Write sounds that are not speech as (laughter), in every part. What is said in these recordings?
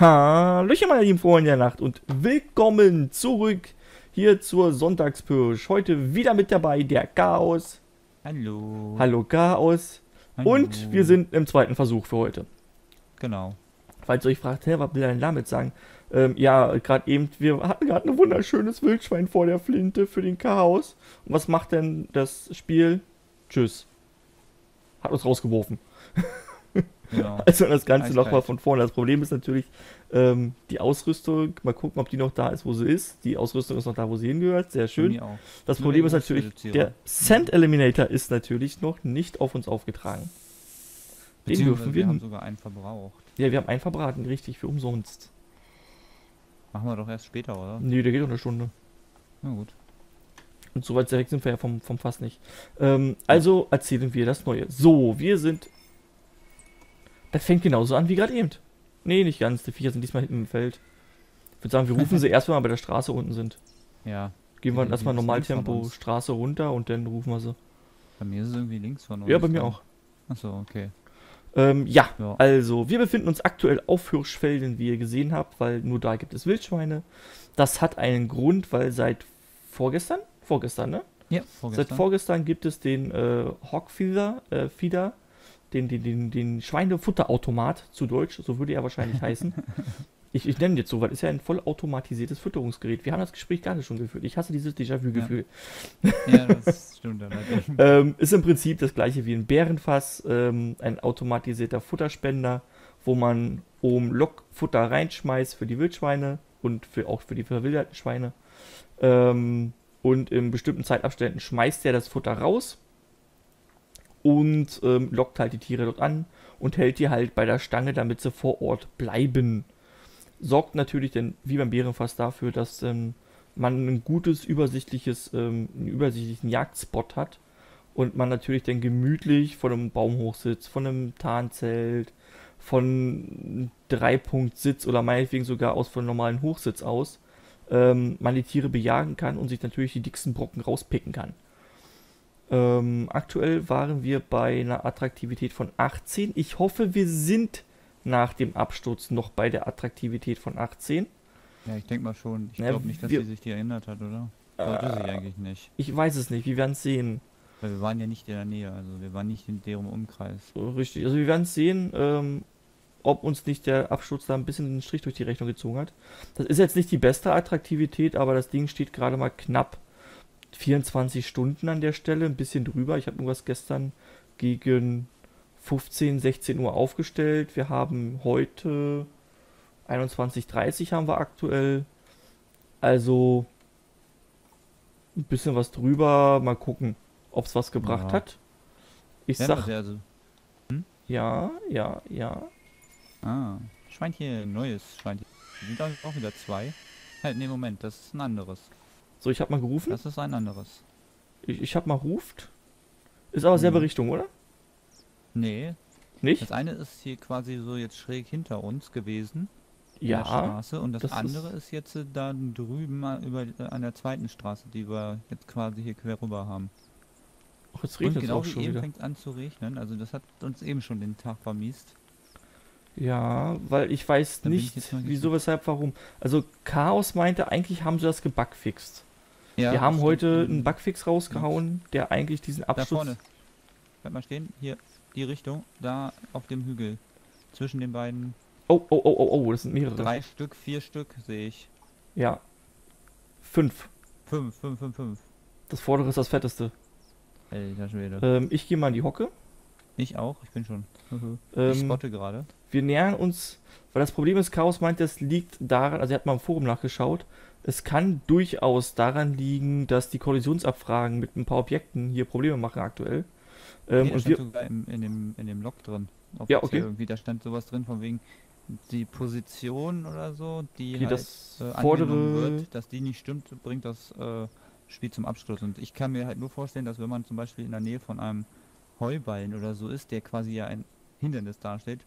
Hallöchen meine lieben Freunde der Nacht und willkommen zurück hier zur Sonntagspirsch. Heute wieder mit dabei der Chaos. Hallo. Hallo Chaos. Hallo. Und wir sind im zweiten Versuch für heute. Genau. Falls ihr euch fragt, hä, was will er denn damit sagen? Ähm, ja, gerade eben, wir hatten gerade ein wunderschönes Wildschwein vor der Flinte für den Chaos. Und was macht denn das Spiel? Tschüss. Hat uns rausgeworfen. (laughs) genau. (laughs) Also das Ganze nochmal von vorne. Das Problem ist natürlich ähm, die Ausrüstung. Mal gucken, ob die noch da ist, wo sie ist. Die Ausrüstung ist noch da, wo sie hingehört. Sehr schön. Das Problem ist natürlich, der Sand Eliminator ist natürlich noch nicht auf uns aufgetragen. Den dürfen wir. wir haben sogar einen verbraucht. Ja, wir haben einen verbraten, richtig, für umsonst. Machen wir doch erst später, oder? Nee, der geht doch eine Stunde. Na gut. Und so weit direkt sind wir ja vom, vom Fass nicht. Ähm, also erzählen wir das Neue. So, wir sind. Das fängt genauso an wie gerade eben. Nee, nicht ganz. Die Viecher sind diesmal hinten im Feld. Ich würde sagen, wir rufen (laughs) sie erst, wenn wir bei der Straße unten sind. Ja. Gehen wir erstmal Normaltempo. Straße runter und dann rufen wir sie. Bei mir ist es irgendwie links von uns. Ja, bei mir dann. auch. Achso, okay. Ähm, ja, Ja. also wir befinden uns aktuell auf Hirschfelden, wie ihr gesehen habt, weil nur da gibt es Wildschweine. Das hat einen Grund, weil seit vorgestern, vorgestern, ne? Ja, vorgestern. Seit vorgestern gibt es den äh, Hawkfeeder, äh, Feeder, den, den, den, den Schweinefutterautomat zu Deutsch, so würde er wahrscheinlich heißen. (laughs) Ich, ich nenne ihn jetzt so, weil es ist ja ein vollautomatisiertes Fütterungsgerät. Wir haben das Gespräch gerade schon geführt. Ich hasse dieses Déjà-vu-Gefühl. ja, das stimmt. (laughs) Ähm, ist im Prinzip das gleiche wie ein Bärenfass, ähm, ein automatisierter Futterspender, wo man oben Lockfutter reinschmeißt für die Wildschweine und für, auch für die verwilderten Schweine. Ähm, und in bestimmten Zeitabständen schmeißt er das Futter raus und ähm, lockt halt die Tiere dort an und hält die halt bei der Stange, damit sie vor Ort bleiben. Sorgt natürlich denn wie beim Bärenfass dafür, dass ähm, man ein gutes, übersichtliches, ähm, einen übersichtlichen Jagdspot hat und man natürlich dann gemütlich von einem Baum hochsitzt, von einem Tarnzelt, von Dreipunktsitz oder meinetwegen sogar aus von einem normalen Hochsitz aus, ähm, man die Tiere bejagen kann und sich natürlich die dicksten Brocken rauspicken kann. Ähm, aktuell waren wir bei einer Attraktivität von 18. Ich hoffe, wir sind nach dem Absturz noch bei der Attraktivität von 18. Ja, ich denke mal schon. Ich Ja, glaube nicht, dass wir- sie sich die erinnert hat, oder? Sollte sie Äh, eigentlich nicht. Ich weiß es nicht, wir werden es sehen. Weil wir waren ja nicht in der Nähe, also wir waren nicht in deren Umkreis. So, Richtig, also wir werden sehen, ähm, ob uns nicht der Absturz da ein bisschen den Strich durch die Rechnung gezogen hat. Das ist jetzt nicht die beste Attraktivität, aber das Ding steht gerade mal knapp 24 Stunden an der Stelle, ein bisschen drüber. Ich habe irgendwas gestern gegen 15, 16 Uhr aufgestellt. Wir haben heute 21.30 haben wir aktuell. Also ein bisschen was drüber. Mal gucken, ob es was gebracht Ja. hat. Ich Ja, sag also, ja, ja, ja. Ah, Schweinchen, neues Schweinchen. Sind auch auch wieder zwei. Halt, nee, Moment, das ist ein anderes. So, ich habe mal gerufen. Das ist ein anderes. Ich, ich habe mal ruft. Ist aber selbe Mhm. Richtung, oder? Nee, Nicht? das eine ist hier quasi so jetzt schräg hinter uns gewesen. Ja. Straße. Und das, das ist- andere ist, jetzt äh, da drüben mal über äh, an der zweiten Straße, die wir jetzt quasi hier quer rüber haben. Ach, jetzt Und regnet es genau auch wie schon eben wieder. fängt an zu regnen. Also das hat uns eben schon den Tag vermiest. Ja, weil ich weiß Da ich nicht, mal wieso, weshalb, warum. Also Chaos meinte, eigentlich haben sie das gebugfixt. Ja, Wir haben heute einen Bugfix rausgehauen, der eigentlich diesen Da Absturz... vorne. Bleib mal stehen. Hier, die Richtung. Da auf dem Hügel. Zwischen den beiden. Oh, oh, oh, oh, oh, das sind mehrere. Drei Stück, vier Stück sehe ich. Ja. Fünf. Fünf, fünf, fünf, fünf. Das vordere ist das fetteste. Alter Schwede. Ähm, ich gehe mal in die Hocke. Ich auch, ich bin schon. Mhm. ich Ähm, spotte gerade. wir nähern uns, weil das Problem ist, Chaos meint, das liegt daran, also er hat mal im Forum nachgeschaut, es kann durchaus daran liegen, dass die Kollisionsabfragen mit ein paar Objekten hier Probleme machen aktuell. Ähm, Nee, und wir, sogar im, in, dem, in dem Log drin. Ja, okay. Irgendwie, da stand sowas drin von wegen die Position oder so, die, die halt, das äh, angenommen vordere, wird, dass die nicht stimmt, bringt das äh, Spiel zum Abschluss. Und ich kann mir halt nur vorstellen, dass wenn man zum Beispiel in der Nähe von einem Heuballen oder so ist, der quasi ja ein Hindernis darstellt,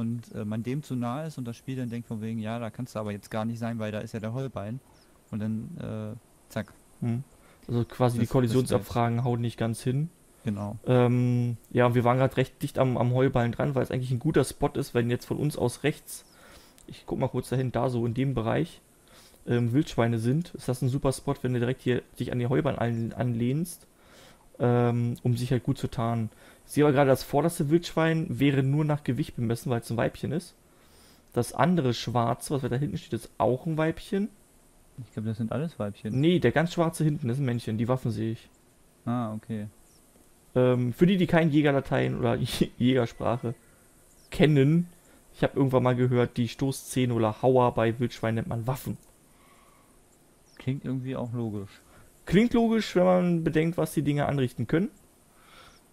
und äh, man dem zu nah ist und das Spiel dann denkt von wegen, ja, da kannst du aber jetzt gar nicht sein, weil da ist ja der Heuballen. Und dann, äh, zack, hm, also quasi die Das- das Kollisionsabfragen hauen nicht ganz hin. genau. Ähm, ja, und wir waren gerade recht dicht am, am Heuballen dran, weil es eigentlich ein guter Spot ist, wenn jetzt von uns aus rechts ich guck mal kurz dahin, da so in dem Bereich ähm, Wildschweine sind, ist das ein super Spot, wenn du direkt hier dich an die Heubahn an, anlehnst, ähm, um sich halt gut zu tarnen. Sehe aber gerade, das vorderste Wildschwein wäre nur nach Gewicht bemessen, weil es ein Weibchen ist. Das andere schwarze, was da hinten steht, ist auch ein Weibchen. Ich glaube, das sind alles Weibchen. Nee, der ganz schwarze hinten ist ein Männchen, die Waffen sehe ich. Ah, okay. Ähm, für die, die kein Jägerlatein oder (laughs) Jägersprache kennen, ich habe irgendwann mal gehört, die Stoßzähne oder Hauer bei Wildschweinen nennt man Waffen. Klingt irgendwie auch logisch. Klingt logisch, wenn man bedenkt, was die Dinge anrichten können.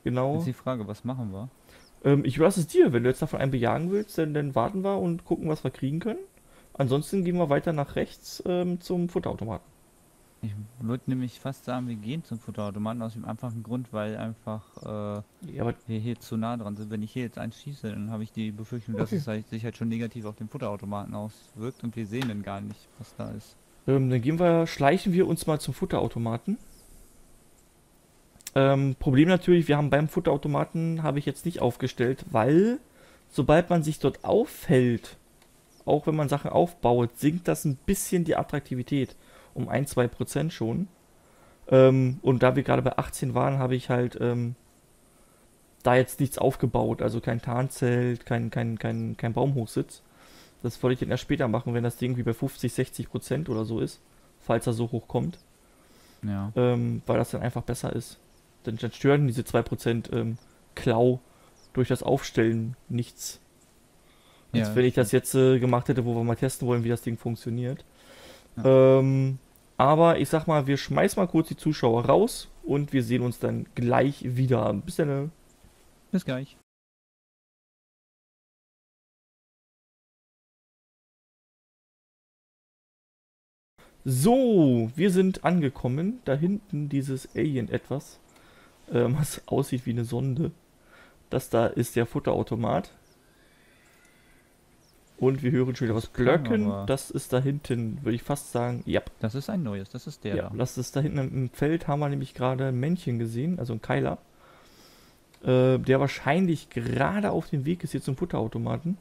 Genau. Jetzt die Frage, was machen wir? Ähm, ich überlasse es dir. Wenn du jetzt davon einen bejagen willst, dann, dann warten wir und gucken, was wir kriegen können. Ansonsten gehen wir weiter nach rechts ähm, zum Futterautomaten. Ich würde nämlich fast sagen, wir gehen zum Futterautomaten aus dem einfachen Grund, weil einfach äh, Ja, wir hier zu nah dran sind. Wenn ich hier jetzt eins schieße, dann habe ich die Befürchtung, dass Okay. es halt, sich halt schon negativ auf den Futterautomaten auswirkt und wir sehen dann gar nicht, was da ist. ähm, dann gehen wir, schleichen wir uns mal zum Futterautomaten. Ähm, Problem natürlich, wir haben beim Futterautomaten, habe ich jetzt nicht aufgestellt, weil sobald man sich dort aufhält, auch wenn man Sachen aufbaut, sinkt das ein bisschen die Attraktivität. Um 1-2% schon. Ähm, und da wir gerade bei 18 waren, habe ich halt ähm, da jetzt nichts aufgebaut. Also kein Tarnzelt, kein, kein, kein, kein Baumhochsitz. Das wollte ich dann erst später machen, wenn das Ding wie bei 50, 60% oder so ist. Falls er so hoch kommt. Ja. Ähm, weil das dann einfach besser ist. Dann, dann stören diese 2% ähm, Klau durch das Aufstellen nichts. Als Ja, wenn ich das jetzt äh, gemacht hätte, wo wir mal testen wollen, wie das Ding funktioniert. Ja. Ähm, aber ich sag mal, wir schmeißen mal kurz die Zuschauer raus und wir sehen uns dann gleich wieder. Bis dann. Bis gleich. So, wir sind angekommen. Da hinten dieses Alien etwas, ähm, was aussieht wie eine Sonde. Das da ist der Futterautomat. Und wir hören schon wieder was Glöcken. Das ist da hinten, würde ich fast sagen. Ja, Das ist ein neues, das ist der ja, da. das ist da hinten im Feld. Haben wir nämlich gerade ein Männchen gesehen, also ein Keiler. Äh, der wahrscheinlich gerade auf dem Weg ist hier zum Futterautomaten.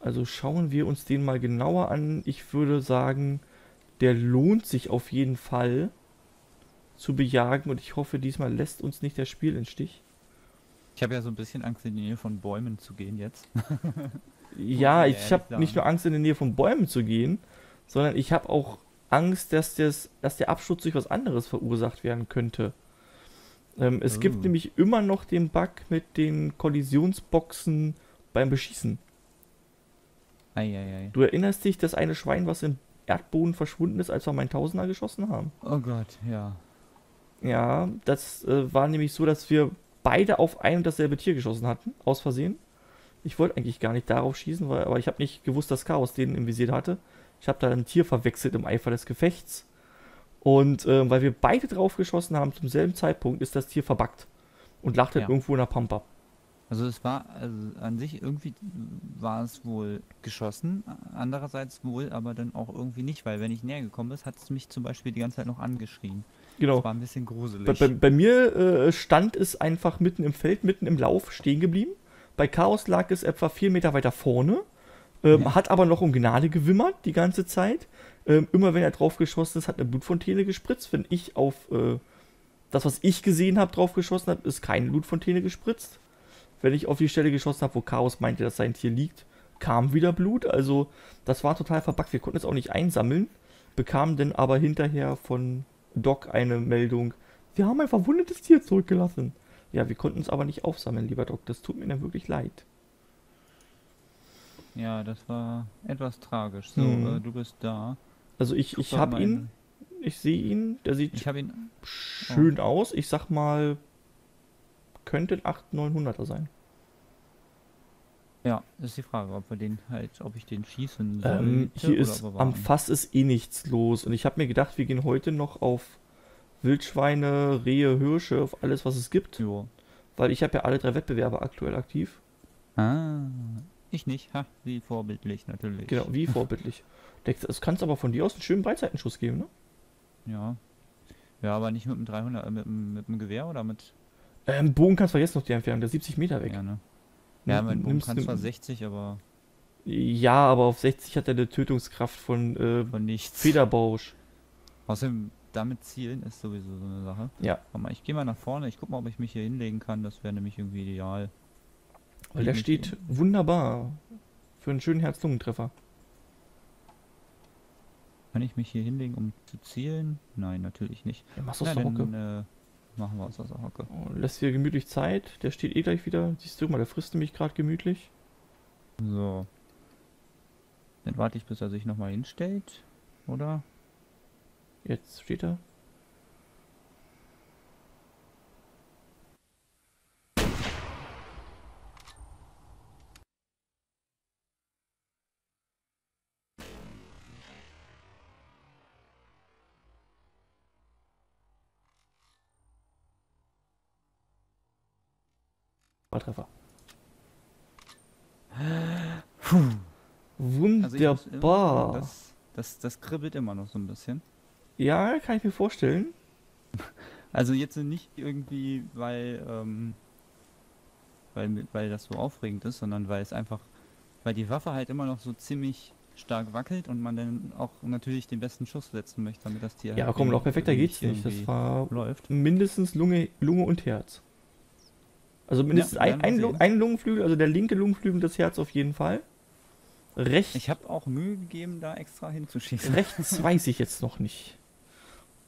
Also schauen wir uns den mal genauer an. Ich würde sagen, der lohnt sich auf jeden Fall zu bejagen und ich hoffe, diesmal lässt uns nicht das Spiel im Stich. Ich habe ja so ein bisschen Angst, in die Nähe von Bäumen zu gehen jetzt. (laughs) Ja, ich habe nicht nur Angst, in die Nähe von Bäumen zu gehen, sondern ich habe auch Angst, dass, das, dass der Absturz durch was anderes verursacht werden könnte. Ähm, es gibt Oh. nämlich immer noch den Bug mit den Kollisionsboxen beim Beschießen. Eieiei. Du erinnerst dich, das eine Schwein, was im Erdboden verschwunden ist, als wir meinen Tausender geschossen haben? Oh Gott, ja. Ja, das äh, war nämlich so, dass wir beide auf ein und dasselbe Tier geschossen hatten, aus Versehen. Ich wollte eigentlich gar nicht darauf schießen, weil, aber ich habe nicht gewusst, dass Chaos den im Visier hatte. Ich habe da ein Tier verwechselt im Eifer des Gefechts. Und äh, weil wir beide drauf geschossen haben zum selben Zeitpunkt, ist das Tier verbackt und dann Ja. irgendwo in der Pampa. Also es war, also an sich irgendwie war es wohl geschossen, andererseits wohl aber dann auch irgendwie nicht, weil wenn ich näher gekommen ist, hat es mich zum Beispiel die ganze Zeit noch angeschrien. Genau. Das war ein bisschen gruselig. Bei, bei, bei mir äh, stand es einfach mitten im Feld, mitten im Lauf stehen geblieben. Bei Chaos lag es etwa vier Meter weiter vorne, ähm, Ja. hat aber noch um Gnade gewimmert die ganze Zeit. Ähm, immer wenn er drauf geschossen ist, hat eine Blutfontäne gespritzt. Wenn ich auf äh, das, was ich gesehen habe, drauf geschossen habe, ist keine Blutfontäne gespritzt. Wenn ich auf die Stelle geschossen habe, wo Chaos meinte, dass sein Tier liegt, kam wieder Blut. Also das war total verbuggt. Wir konnten es auch nicht einsammeln, bekamen dann aber hinterher von Doc eine Meldung, wir haben ein verwundetes Tier zurückgelassen. Ja, wir konnten es aber nicht aufsammeln, lieber Doc. Das tut mir dann wirklich leid. ja, das war etwas tragisch. So, Mhm. äh, du bist da. Also ich, ich habe ihn, ich sehe ihn, der sieht ihn. schön aus. Ich sag mal, könnte ein 8 900er sein. Ja, das ist die Frage, ob wir den halt, ob ich den schießen soll. Ähm, hier ist am Fass ist eh nichts los. Und ich habe mir gedacht, wir gehen heute noch auf Wildschweine, Rehe, Hirsche, auf alles, was es gibt. Jo. Weil ich habe ja alle drei Wettbewerbe aktuell aktiv. Ah, ich nicht. Ha, wie vorbildlich natürlich. Genau, wie (laughs) vorbildlich. Es kann aber von dir aus einen schönen Breitseitenschuss geben, ne? Ja. Ja, aber nicht mit dem 300, äh, mit, mit dem Gewehr oder mit. Ähm, Bogen kannst du vergessen auf die Entfernung, der ist 70 Meter weg. Ja, ne? Ja, mein Bogen nimmst kann du- zwar 60, aber Ja, aber auf 60 hat er eine Tötungskraft von äh, von nichts. Federbausch. Außerdem, damit zielen ist sowieso so eine Sache. Ja, Warte mal, ich gehe mal nach vorne. Ich guck mal, ob ich mich hier hinlegen kann. Das wäre nämlich irgendwie ideal. weil der steht in- wunderbar für einen schönen Herz-Lungen-Treffer. Kann ich mich hier hinlegen, um zu zielen? Nein, natürlich nicht. Ja, machst du Na, dann äh, machen wir aus der Hocke. Lässt dir gemütlich Zeit. Der steht eh gleich wieder. Siehst du mal, der frisst nämlich gerade gemütlich. So. Dann warte ich, bis er sich nochmal hinstellt. Oder? Jetzt steht er. Treffer. Also muss immer- Wunderbar. Das, das, das kribbelt immer noch so ein bisschen. ja, kann ich mir vorstellen. (laughs) Also jetzt nicht irgendwie, weil, ähm, weil, weil das so aufregend ist, sondern weil es einfach, weil die Waffe halt immer noch so ziemlich stark wackelt und man dann auch natürlich den besten Schuss setzen möchte, damit das Tier Ja, halt komm, noch perfekter geht's nicht. Das war läuft. mindestens Lunge, Lunge und Herz. Also mindestens Ja, ein, ein, ein Lungenflügel, also der linke Lungenflügel und das Herz auf jeden Fall. Rechts, Ich habe auch Mühe gegeben, da extra hinzuschießen. rechts (laughs) weiß ich jetzt noch nicht.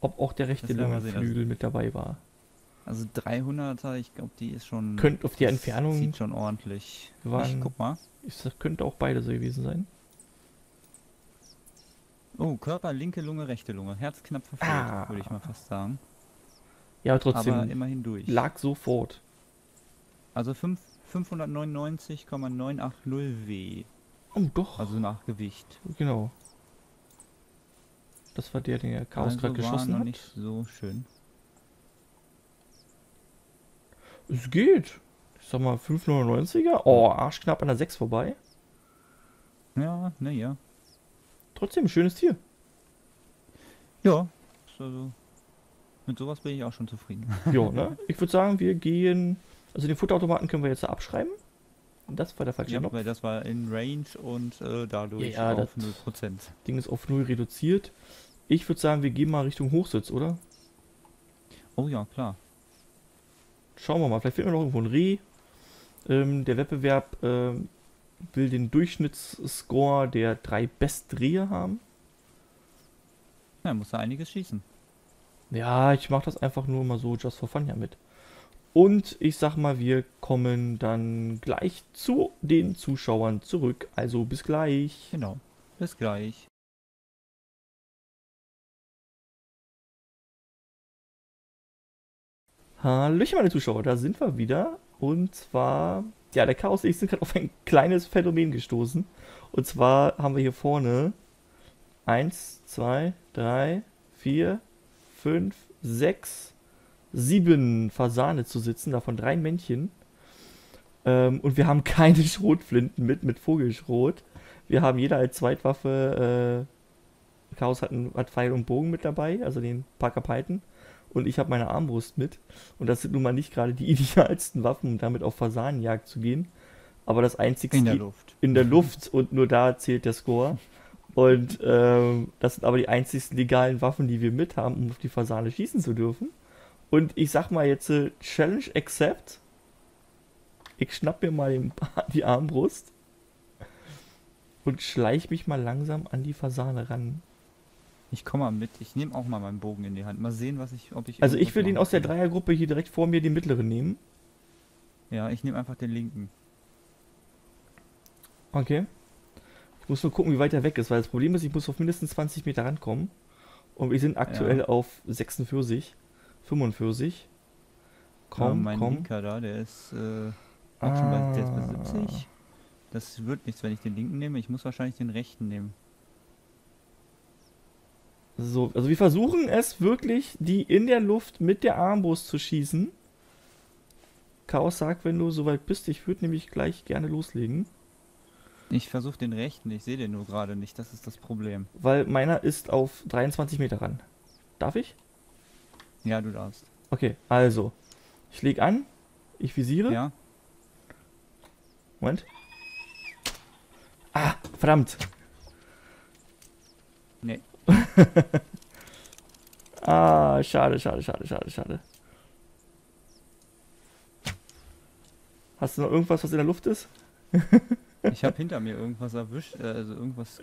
Ob auch der rechte sehen, also- Lungenflügel mit dabei war. Also 300er, ich glaube, die ist schon. Könnte auf die Entfernung, Sieht schon ordentlich. waren- Ich guck mal. ist, das könnte auch beide so gewesen sein. Oh, Körper, linke Lunge, rechte Lunge. Herz knapp verfehlt, Ah. würde ich mal fast sagen. Ja, aber trotzdem Aber immerhin durch. lag sofort. Also fünf- 599,980 W. Oh, doch. Also nach Gewicht. genau. Das war der, den der Chaos also gerade geschossen noch hat. nicht so schön. Es geht. Ich sag mal 5,99er. Oh, arschknapp an der 6 vorbei. Ja, naja. Trotzdem ein schönes Tier. Ja. Also, mit sowas bin ich auch schon zufrieden. Jo, ne? (laughs) Ich würde sagen, wir gehen. Also den Futterautomaten können wir jetzt abschreiben. Das war der falsche Ja, Knopf. weil das war in Range und äh, dadurch Ja, ja, auf das- 0%. Ding ist auf 0 reduziert. Ich würde sagen, wir gehen mal Richtung Hochsitz, oder? Oh ja, klar. Schauen wir mal. Vielleicht finden wir noch irgendwo ein Reh. Ähm, der Wettbewerb ähm, will den Durchschnittsscore der drei Bestrehe haben. Ja, muss da einiges schießen. Ja, ich mache das einfach nur mal so just for fun ja mit. Und ich sag mal, wir kommen dann gleich zu den Zuschauern zurück. Also bis gleich. Genau. Bis gleich. Hallöchen, meine Zuschauer, da sind wir wieder. Und zwar, ja, der Chaos ich sind gerade auf ein kleines Phänomen gestoßen. Und zwar haben wir hier vorne 1, 2, 3, 4, 5, 6, 7 Fasane zu sitzen, davon drei Männchen. Ähm, und wir haben (laughs) keine Schrotflinten mit, mit Vogelschrot. Wir haben jeder als Zweitwaffe, äh, Chaos hat, ein, hat Pfeil und Bogen mit dabei, also den Parker Python. Und ich habe meine Armbrust mit. Und das sind nun mal nicht gerade die (laughs) idealsten Waffen, um damit auf Fasanenjagd zu gehen. Aber das einzige In der Luft. in der Luft und nur da zählt der Score. Und ähm, das sind aber die einzigsten legalen Waffen, die wir mit haben, um auf die Fasane schießen zu dürfen. Und ich sag mal jetzt äh, Challenge Accept. Ich schnapp mir mal den, die Armbrust und schleich mich mal langsam an die Fasane ran. Ich komme mal mit. Ich nehme auch mal meinen Bogen in die Hand. Mal sehen, was ich, ob ich. Also ich will den aus der. Dreiergruppe hier direkt vor mir den mittleren nehmen. Ja, ich nehme einfach den linken. Okay. Ich muss nur gucken, wie weit er weg ist, weil das Problem ist, ich muss auf mindestens 20 Meter rankommen. Und wir sind aktuell Ja. auf 46, 45. Komm, Komm, mein komm. linker da, der ist äh, auch schon bei, der ist bei Ah. 70. Das wird nichts, wenn ich den linken nehme. Ich muss wahrscheinlich den rechten nehmen. So, also wir versuchen es wirklich, die in der Luft mit der Armbrust zu schießen. Chaos sagt, wenn du soweit bist, ich würde nämlich gleich gerne loslegen. Ich versuche den rechten, ich sehe den nur gerade nicht. Das ist das Problem. Weil meiner ist auf 23 Meter ran. Darf ich? Ja, du darfst. Okay, also. Ich lege an, ich visiere. Ja? Moment. Ah, verdammt. Nee. (laughs) ah, schade, schade, schade, schade, schade. Hast du noch irgendwas, was in der Luft ist? Ich habe hinter mir irgendwas erwischt, äh, also irgendwas.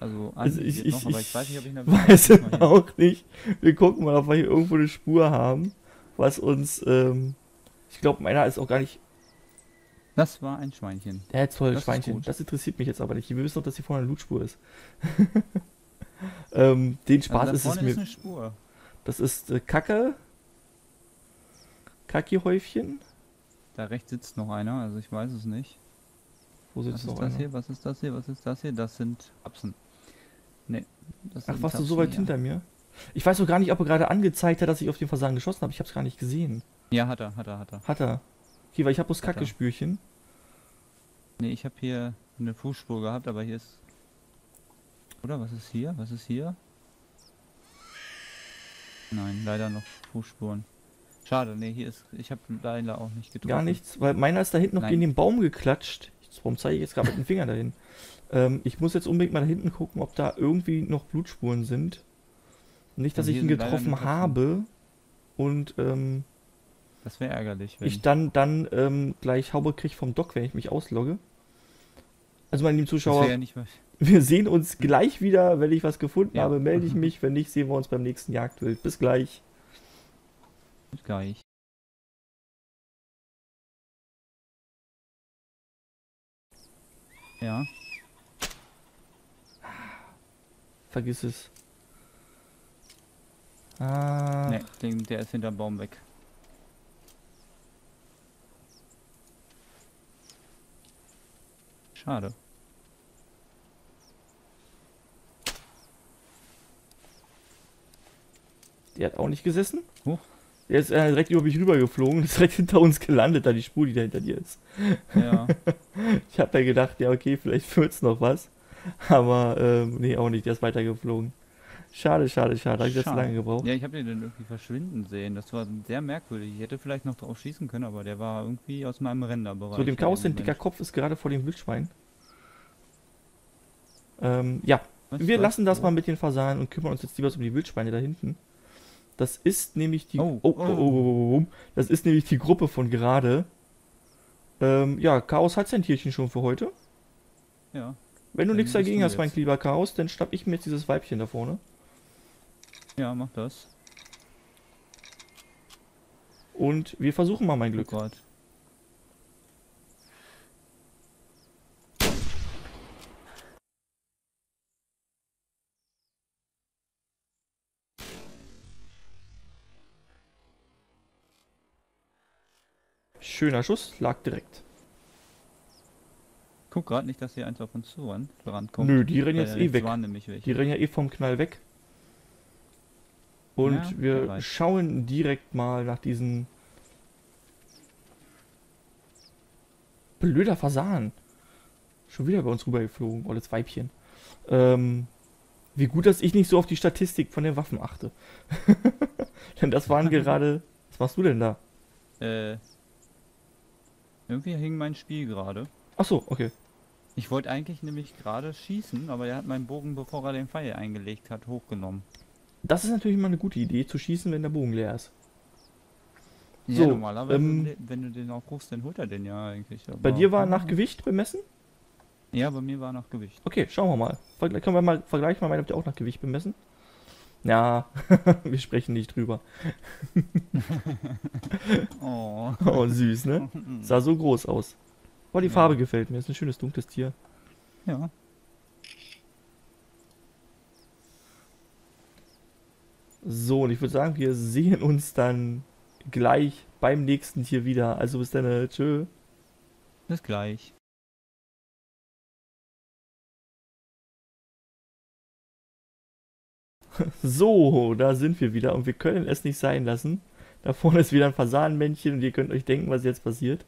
Also, Also ich- ich- noch, aber ich ich weiß nicht, ob ich eine (laughs) Weiß es auch nicht. Wir gucken mal, ob wir hier irgendwo eine Spur haben, was uns, ähm, ich glaube, meiner ist auch gar nicht, Das war ein Schweinchen. ja, toll, Das ist Schweinchen. Das interessiert mich jetzt aber nicht. Wir wissen doch, dass hier vorne eine Blutspur ist. (laughs) ähm, den Spaß also ist es mir. ist eine Spur. Das ist äh, Kacke. Kaki-Häufchen. Da rechts sitzt noch einer, also ich weiß es nicht. Wo Was sitzt ist noch das einer? hier? Was ist das hier? Was ist das hier? Das sind Apsen. Nee. Das Ach, warst du so weit hinter mir? Ich weiß auch gar nicht, ob er gerade angezeigt hat, dass ich auf den Versagen geschossen habe. Ich habe es gar nicht gesehen. Ja, hat er, hat er, hat er. Hat er. Okay, weil ich habe bloß. Kackespürchen. Nee, ich habe hier eine Fußspur gehabt, aber hier ist. Oder was ist hier? Was ist hier? Nein, leider noch Fußspuren. Schade, nee, hier ist. Ich habe leider auch nicht getroffen. Gar nichts, weil meiner ist da hinten noch Nein. gegen den Baum geklatscht. Warum zeige ich jetzt gerade mit dem Finger dahin? Ähm, ich muss jetzt unbedingt mal da hinten gucken, ob da irgendwie noch Blutspuren sind. Nicht, dass ich ihn getroffen habe und ähm, Das wäre ärgerlich, wenn. ich dann, dann ähm, gleich Haube kriege vom Doc, wenn ich mich auslogge. Also meine lieben Zuschauer, ja (laughs) wir sehen uns gleich wieder, wenn ich was gefunden Ja. habe, melde ich (laughs) mich. Wenn nicht, sehen wir uns beim nächsten Jagdwild. Bis gleich. Gleich. Ja, Vergiss es. Ah, nee, den, der ist hinterm Baum weg. Schade. der hat auch nicht gesessen. Huch. Der ist äh, direkt über mich rübergeflogen, (laughs) ist direkt hinter uns gelandet, da die Spur, die da hinter dir ist. Ja, (laughs) Ich habe da gedacht, ja okay, vielleicht wird's noch was. Aber ähm, nee, auch nicht, der ist weitergeflogen. Schade, schade, schade. Habe ich Schade. lange gebraucht. ja, ich habe den dann irgendwie verschwinden sehen. Das war sehr merkwürdig. Ich hätte vielleicht noch drauf schießen können, aber der war irgendwie aus meinem Renderbereich. so, dem Chaos, den dicker. Kopf ist gerade vor dem Wildschwein. Ähm, ja, Was, wir lassen das Wo? mal mit den Fasanen und kümmern uns jetzt lieber um die Wildschweine da hinten. Das ist nämlich die. Oh, oh, oh. oh, oh, oh, oh. Das ist nämlich die Gruppe von gerade. Ähm, ja, Chaos hat sein Tierchen schon für heute. Ja, Wenn du nichts dagegen du hast, mein lieber Chaos, dann schnapp ich mir jetzt dieses Weibchen da vorne. ja, mach das. Und wir versuchen mal mein Oh Glück. Gott. Schöner Schuss, lag direkt. Guck gerade nicht, dass hier eins auf uns zu ran, rankommt. Nö, die rennen jetzt da eh weg. Die rennen ja eh vom Knall weg. Und Ja, wir weiß. schauen direkt mal nach diesen. Blöder Fasan. Schon wieder bei uns rübergeflogen, olles Weibchen. Ähm, wie gut, dass ich nicht so auf die Statistik von den Waffen achte. (laughs) denn das waren (laughs) gerade. Was machst du denn da? Äh, irgendwie hing mein Spiel gerade. Ach so, okay. Ich wollte eigentlich nämlich gerade schießen, aber er hat meinen Bogen, bevor er den Pfeil eingelegt hat, hochgenommen. Das ist natürlich immer eine gute Idee, zu schießen, wenn der Bogen leer ist. Ja, So, normalerweise, ähm, wenn du den aufrufst, dann holt er den ja eigentlich. Bei dir war nach Gewicht bemessen? Ja, bei mir war nach Gewicht. Okay, schauen wir mal. Vergle können wir mal vergleichen, mal, ob der auch nach Gewicht bemessen? Ja, (laughs) wir sprechen nicht drüber. (laughs) Oh. Oh, süß, ne? Sah so groß aus. Oh, die Ja. Farbe gefällt mir. Ist ein schönes dunkles Tier. Ja. So, und ich würde sagen, wir sehen uns dann gleich beim nächsten Tier wieder. Also bis dann. äh, Tschö. Bis gleich. So, da sind wir wieder und wir können es nicht sein lassen. Da vorne ist wieder ein Fasanenmännchen und ihr könnt euch denken, was jetzt passiert.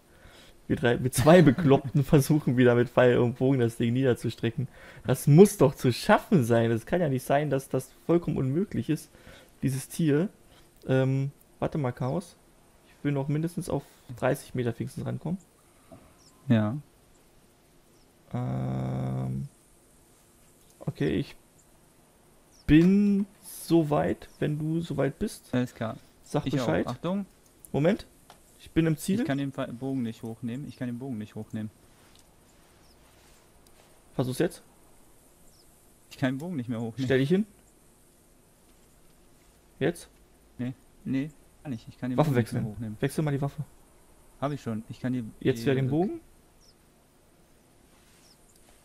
Wir drei, mit zwei Bekloppten (laughs) versuchen wieder mit Pfeil und Bogen das Ding niederzustrecken. Das muss doch zu schaffen sein. Es kann ja nicht sein, dass das vollkommen unmöglich ist, dieses Tier. Ähm, warte mal, Chaos. Ich will noch mindestens auf 30 Meter wenigstens rankommen. Ja. Ähm, okay, ich bin soweit, wenn du soweit bist. Alles klar. Sag Ich Bescheid. auch. Achtung, Moment. Ich bin im Ziel. ich kann den Bogen nicht hochnehmen. Ich kann den Bogen nicht hochnehmen. Versuch's jetzt. Ich kann den Bogen nicht mehr hochnehmen. Stell dich hin. Jetzt. Nee, kann nicht. Ich kann den Waffe Bogen nicht wechseln. mehr hochnehmen. Wechsel mal die Waffe. Habe ich schon. Ich kann die. Jetzt wieder den Bogen.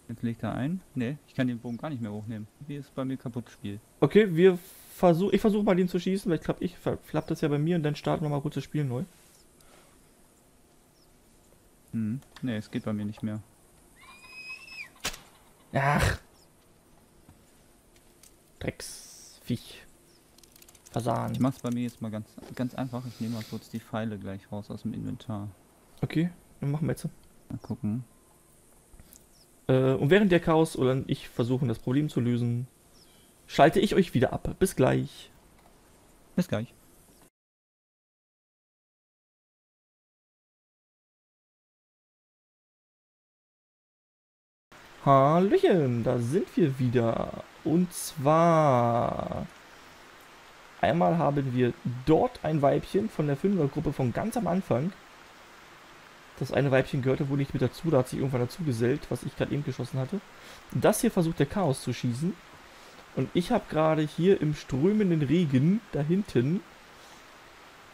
Jetzt legt er ein. Nee, ich kann den Bogen gar nicht mehr hochnehmen. Wie ist bei mir kaputt gespielt. Okay, wir versuchen. Ich versuche mal den zu schießen, weil ich glaube, ich ver- klappt das ja bei mir und dann starten wir mal kurz das Spiel neu. Hm. Nee, es geht bei mir nicht mehr. Ach. Drecksviech. Versahen. Ich mach's bei mir jetzt mal ganz, ganz einfach. Ich nehme mal kurz die Pfeile gleich raus aus dem Inventar. Okay, dann machen wir jetzt. Mal gucken. Äh, und während der Chaos oder ich versuchen, das Problem zu lösen, schalte ich euch wieder ab. Bis gleich. Bis gleich. Hallöchen, da sind wir wieder. Und zwar einmal haben wir dort ein Weibchen von der Fünfergruppe von ganz am Anfang. Das eine Weibchen gehörte wohl nicht mit dazu, da hat sich irgendwann dazu gesellt, was ich gerade eben geschossen hatte. Das hier versucht der Chaos zu schießen. Und ich habe gerade hier im strömenden Regen da hinten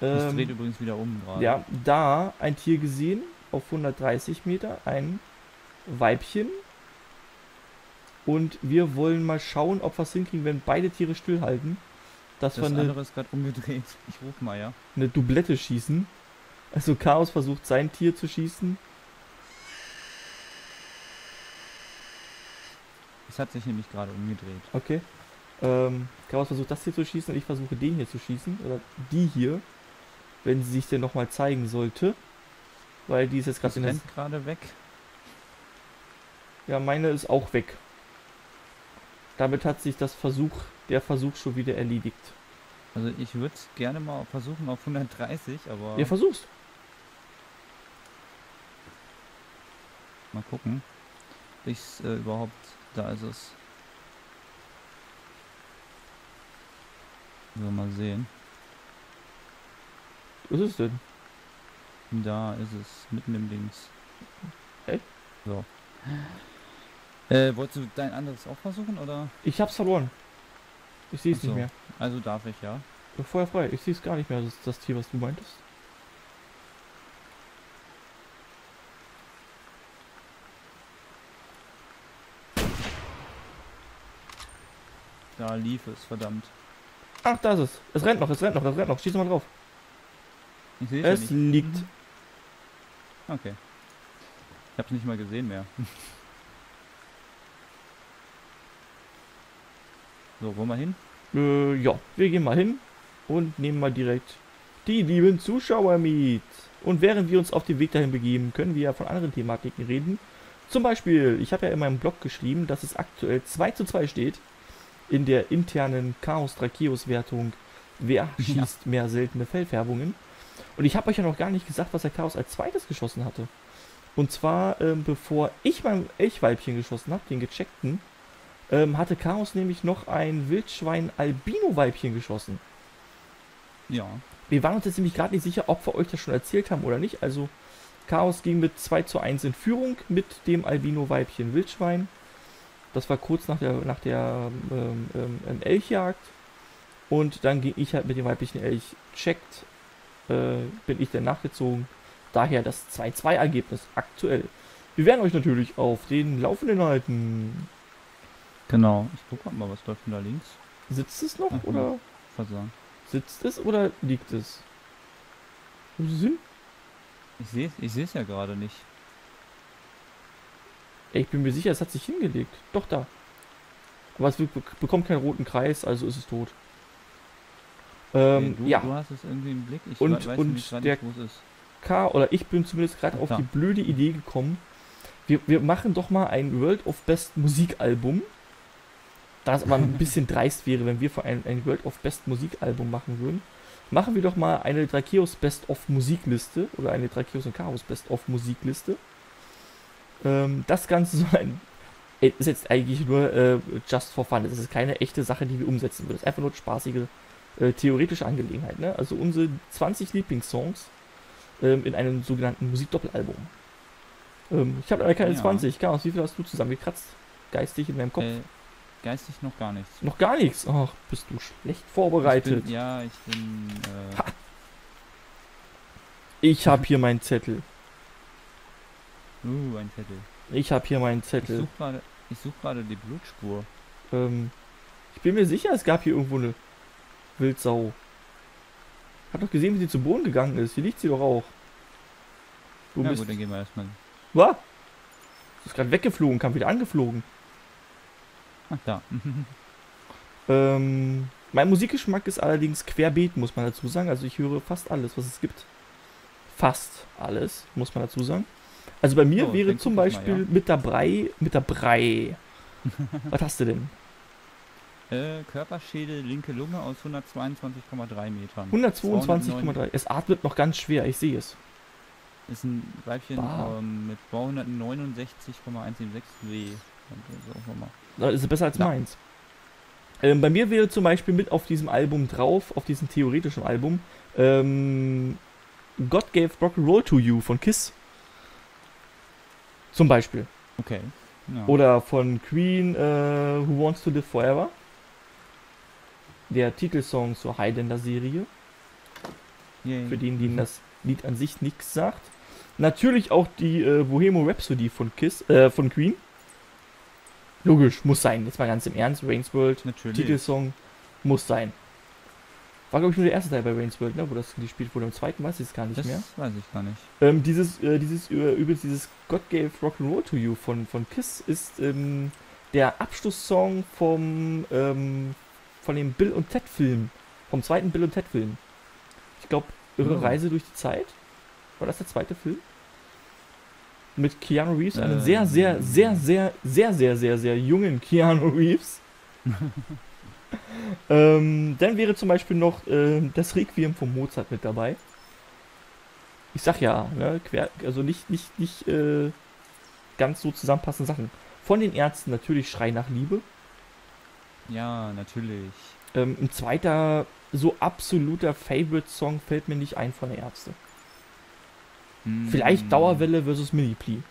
Das ähm, dreht übrigens wieder um gerade. ja, da ein Tier gesehen, auf 130 Meter, ein Weibchen. Und wir wollen mal schauen, ob wir es hinkriegen, wenn beide Tiere stillhalten, dass Das wir eine, andere ist gerade umgedreht. Ich ruf mal, ja. eine Doublette schießen. Also Chaos versucht sein Tier zu schießen. Es hat sich nämlich gerade umgedreht. Okay. Ähm, Chaos versucht das hier zu schießen und ich versuche den hier zu schießen. Oder die hier. Wenn sie sich denn nochmal zeigen sollte. Weil die ist jetzt gerade in der... gerade weg. Ja, meine ist auch weg. Damit hat sich das Versuch, der Versuch schon wieder erledigt. Also ich würde gerne mal versuchen auf 130, aber Ihr versuchst. Mal gucken. Ich's äh, überhaupt. Da ist es. So, mal sehen. Was ist es denn? Da ist es, mitten im Dings. Hä? So. Äh, wolltest du dein anderes auch versuchen, oder? Ich hab's verloren. Ich sehe es Ach nicht so. mehr. Also darf ich, ja. Feuer frei. Ich sehe es gar nicht mehr, das, das Tier, was du meintest. Da lief es, verdammt. Ach, da ist es. Es rennt noch, es rennt noch, es rennt noch. Schieß mal drauf. Ich sehe es Es ja liegt. Okay. Ich hab's nicht mal gesehen mehr. (laughs) so, wo mal hin? Äh, ja, wir gehen mal hin und nehmen mal direkt die lieben Zuschauer mit. Und während wir uns auf den Weg dahin begeben, können wir ja von anderen Thematiken reden. Zum Beispiel, ich habe ja in meinem Blog geschrieben, dass es aktuell 2 zu 2 steht in der internen Chaos Tracheus Wertung. Wer (laughs) schießt mehr seltene Fellfärbungen? Und ich habe euch ja noch gar nicht gesagt, was der Chaos als zweites geschossen hatte. Und zwar, ähm, bevor ich mein Elchweibchen geschossen habe, den gecheckten, ähm, hatte Chaos nämlich noch ein Wildschwein-Albino-Weibchen geschossen. Ja. Wir waren uns jetzt nämlich gerade nicht sicher, ob wir euch das schon erzählt haben oder nicht. Also, Chaos ging mit 2 zu 1 in Führung mit dem Albino-Weibchen Wildschwein. Das war kurz nach der, nach der ähm, ähm, Elchjagd. Und dann ging ich halt mit dem weiblichen Elch checkt. Äh, bin ich dann nachgezogen. Daher das 2-2-Ergebnis aktuell. Wir werden euch natürlich auf den Laufenden halten. Genau. Ich guck mal, was läuft denn da links? Sitzt es noch Ach, oder Versagen. sitzt es oder liegt es? Wo sie sind? Ich sehe ich seh's ja gerade nicht. Ich bin mir sicher, es hat sich hingelegt. Doch da. Aber es bekommt keinen roten Kreis, also ist es tot. Ähm, Nee, du, ja, du hast es irgendwie im Blick. Ich Und- we- weiß und gerade der- nicht, wo es ist. K oder ich bin zumindest gerade auf die blöde Idee gekommen. Wir, wir machen doch mal ein World of Best Musikalbum. Da es aber ein (laughs) bisschen dreist wäre, wenn wir für ein, ein World of Best Musikalbum machen würden. Machen wir doch mal eine Drakeos Best of Musikliste oder eine Drakeos und Chaos Best of Musikliste. Ähm, das Ganze (laughs) soll ein, äh, ist jetzt eigentlich nur äh, just for fun. Es ist keine echte Sache, die wir umsetzen würden. Es ist einfach nur spaßige äh, theoretische Angelegenheit. Ne? Also unsere 20 Lieblingssongs ähm, in einem sogenannten Musikdoppelalbum. Ähm, ich habe aber keine Ja. 20. Chaos, wie viel hast du zusammengekratzt? Geistig in meinem Kopf? Äh, geistig noch gar nichts. Noch gar nichts. Ach, bist du schlecht Ich vorbereitet. bin, ja, ich bin. Äh, Ha. Ich habe hier meinen Zettel. Uh, ein Zettel. Ich habe hier meinen Ich Zettel. suche gerade ich such gerade die Blutspur. Ähm, ich bin mir sicher, es gab hier irgendwo eine Wildsau. Hat doch gesehen, wie sie zu Boden gegangen ist. Hier liegt sie doch auch. Du ja bist. gut, dann gehen wir erstmal. Was? Du bist gerade weggeflogen, kam wieder angeflogen. Ach da. (laughs) Ähm, mein Musikgeschmack ist allerdings querbeet, muss man dazu sagen. Also ich höre fast alles, was es gibt. Fast alles, muss man dazu sagen. Also bei mir Oh, wäre zum ich mal, Beispiel ja. mit der Brei, mit der Brei. (laughs) was hast du denn? äh, Körperschädel, linke Lunge aus 122,3 Metern. 122,3. Es atmet noch ganz schwer, ich sehe es. Ist ein Weibchen ähm, mit 269,176 W. Das ist besser als Ja. meins. Ähm, bei mir wäre zum Beispiel mit auf diesem Album drauf, auf diesem theoretischen Album, ähm, God Gave Rock and Roll to You von Kiss. Zum Beispiel. Okay. Ja. Oder von Queen, äh, Who Wants to Live Forever. Der Titelsong zur Highlander-Serie. Yay. Für den, denen das Lied an sich nichts sagt. Natürlich auch die äh, Bohemo Rhapsody von Kiss, äh, von Queen. Logisch, muss sein. Jetzt mal ganz im Ernst. Wayne's World, Natürlich. Titelsong, muss sein. War, glaube ich, nur der erste Teil bei Wayne's World, ne, wo das gespielt wurde. Im zweiten weiß ich es gar nicht das mehr. weiß ich gar nicht. Ähm, dieses, äh, dieses, äh, übrigens dieses God Gave Rock'n'Roll to You von, von Kiss ist ähm, der Abschlusssong vom, ähm, von dem Bill und Ted Film. Vom zweiten Bill und Ted Film. Ich glaube, Irre Oh. Reise durch die Zeit. War das der zweite Film? Mit Keanu Reeves, einem Ähm. sehr, sehr, sehr, sehr, sehr, sehr, sehr, sehr jungen Keanu Reeves. (laughs) ähm, dann wäre zum Beispiel noch ähm, das Requiem von Mozart mit dabei. Ich sag ja, ne, quer, also nicht, nicht, nicht äh, ganz so zusammenpassende Sachen. Von den Ärzten natürlich Schrei nach Liebe. Ja, natürlich. Ähm, ein zweiter, so absoluter Favorite-Song fällt mir nicht ein von den Ärzten. Hm. Vielleicht Dauerwelle versus Mini-Pli.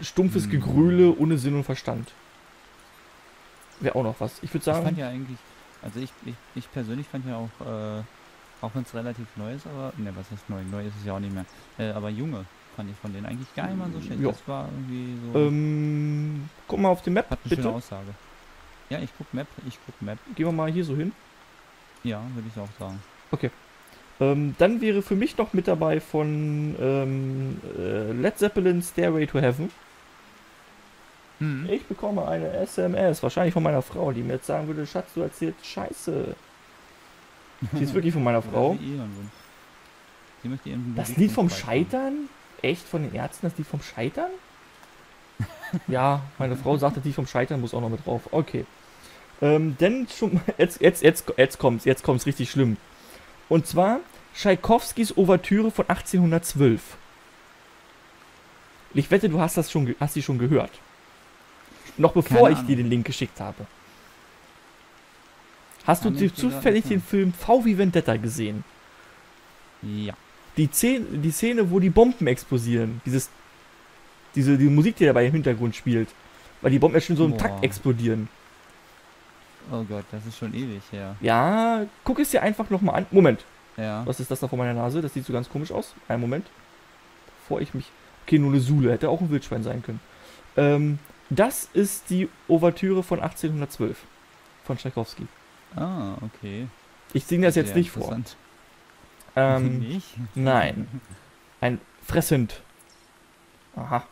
Stumpfes Hm. Gegröle ohne Sinn und Verstand. Wäre auch noch was. Ich würde Ich sagen, fand ja eigentlich, also ich, ich, ich persönlich fand ja auch, äh, auch wenn es relativ neu ist, aber, ne, was heißt neu? Neu ist es ja auch nicht mehr. Äh, aber Junge fand ich von denen eigentlich gar nicht mal so schlecht. Ja. Das war irgendwie so, ähm, guck mal auf die Map, hat eine schöne bitte. Aussage. Ja, ich guck Map, ich guck Map. Gehen wir mal hier so hin. Ja, würde ich auch sagen. Ähm, dann wäre für mich noch mit dabei von ähm, äh, Led Zeppelin Stairway to Heaven. Hm. Ich bekomme eine SMS, wahrscheinlich von meiner Frau, die mir jetzt sagen würde, Schatz, du erzählst Scheiße. Die ist wirklich von meiner (laughs) Frau. Ihren Das Lied vom. Scheitern? Echt von den Ärzten, das Lied vom Scheitern? (laughs) ja, meine Frau sagt, das Lied vom Scheitern muss auch noch mit drauf. Okay. Ähm, denn schon, (laughs) jetzt, jetzt, jetzt, jetzt kommt's, jetzt kommt's richtig schlimm. Und zwar Tschaikowskis Ouvertüre von 1812. Ich wette, du hast das schon, hast die schon gehört. Noch bevor ich dir den Link geschickt habe. Hast Kann du zufällig den Film V wie Vendetta gesehen? Ja. die Szene, die Szene, wo die Bomben explodieren, dieses, diese, die Musik, die dabei im Hintergrund spielt, weil die Bomben ja schon so im Boah. Takt explodieren. Oh Gott, das ist schon ewig her. Ja, guck es dir einfach nochmal an. Moment, Ja. was ist das da vor meiner Nase? Das sieht so ganz komisch aus. Einen Moment. Bevor ich mich. Okay, nur eine Sule, hätte auch ein Wildschwein sein können. Ähm, das ist die Ouvertüre von 1812 von Tchaikovsky. Ah, okay. Ich singe das jetzt Sehr nicht vor. Ähm, (laughs) nicht? Nein. Ein Fressend. Aha.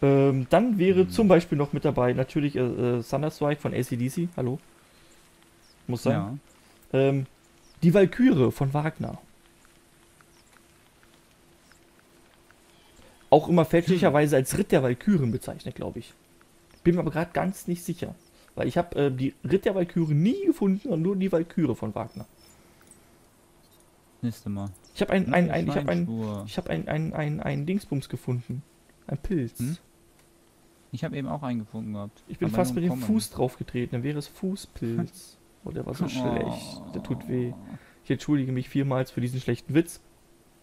Ähm, dann wäre Hm. zum Beispiel noch mit dabei natürlich äh, äh, Thunderstrike von ACDC. Hallo. Muss sein. Ja. Ähm, die Walküre von Wagner. Auch immer fälschlicherweise als Ritt der Walküren bezeichnet, glaube ich. Bin mir aber gerade ganz nicht sicher. Weil ich habe äh, die Ritt der Walküre nie gefunden und nur die Walküre von Wagner. Nächste Mal. Ich habe ein, ein, ein, ich habe ein, ich habe ein, ein, ein, ein Dingsbums gefunden. Ein Pilz. Hm? Ich habe eben auch einen gefunden gehabt. Ich bin aber fast mit dem. Fuß draufgetreten, dann wäre es Fußpilz. (laughs) Oh, der war so schlecht. Der tut weh. Ich entschuldige mich vielmals für diesen schlechten Witz.